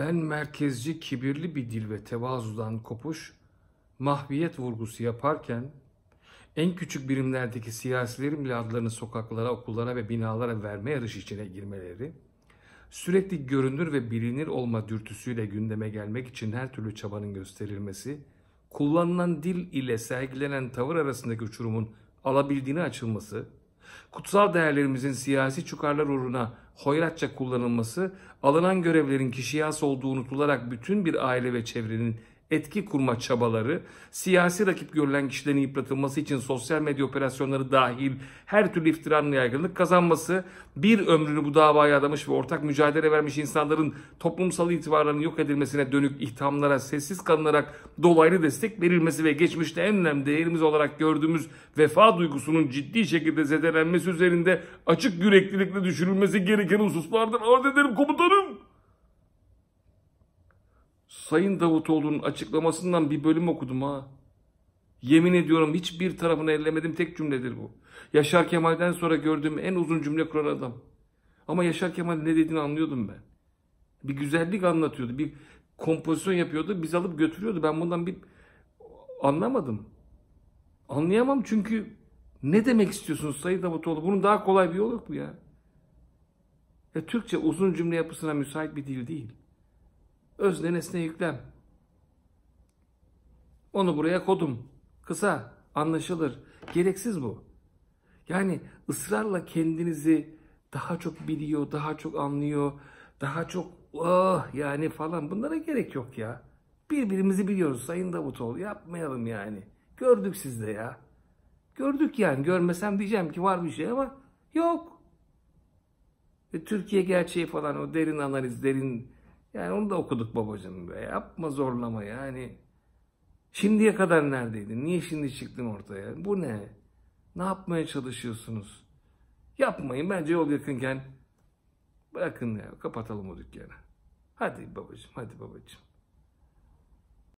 Ben merkezci, kibirli bir dil ve tevazudan kopuş, mahviyet vurgusu yaparken en küçük birimlerdeki siyasilerin bile adlarını sokaklara, okullara ve binalara verme yarışı içine girmeleri, sürekli görünür ve bilinir olma dürtüsüyle gündeme gelmek için her türlü çabanın gösterilmesi, kullanılan dil ile sergilenen tavır arasındaki uçurumun alabildiğini açılması, kutsal değerlerimizin siyasi çıkarlar uğruna hoyratça kullanılması, alınan görevlerin kişiye has olduğu unutularak bütün bir aile ve çevrenin etki kurma çabaları, siyasi rakip görülen kişilerin yıpratılması için sosyal medya operasyonları dahil her türlü iftiranın yaygınlık kazanması, bir ömrünü bu davaya adamış ve ortak mücadele vermiş insanların toplumsal itibarlarının yok edilmesine dönük ithamlara sessiz kalınarak dolaylı destek verilmesi ve geçmişte en önemli değerimiz olarak gördüğümüz vefa duygusunun ciddi şekilde zedelenmesi üzerinde açık yüreklilikle düşünülmesi gereken hususlardır. Arz ederim komutanım. Sayın Davutoğlu'nun açıklamasından bir bölüm okudum ha. Yemin ediyorum hiçbir tarafını ellemedim tek cümledir bu. Yaşar Kemal'den sonra gördüğüm en uzun cümle kuran adam. Ama Yaşar Kemal ne dediğini anlıyordum ben. Bir güzellik anlatıyordu. Bir kompozisyon yapıyordu. Biz alıp götürüyordu. Ben bundan bir anlamadım. Anlayamam çünkü ne demek istiyorsunuz Sayın Davutoğlu? Bunun daha kolay bir yolu yok mu ya? ya Türkçe uzun cümle yapısına müsait bir dil değil. Özne nesne yüklem. Onu buraya kodum. Kısa, anlaşılır. Gereksiz bu. Yani ısrarla kendinizi daha çok biliyor, daha çok anlıyor, daha çok oh yani falan bunlara gerek yok ya. Birbirimizi biliyoruz Sayın Davutoğlu. Yapmayalım yani. Gördük sizde ya. Gördük yani. Görmesem diyeceğim ki var bir şey ama yok. E, Türkiye gerçeği falan o derin analiz, derin yani onu da okuduk babacığım be. Yapma zorlama yani. Şimdiye kadar neredeydin? Niye şimdi çıktın ortaya? Bu ne? Ne yapmaya çalışıyorsunuz? Yapmayın. Bence yol yakınken bırakın ya. Kapatalım o dükkanı. Hadi babacığım, hadi babacığım.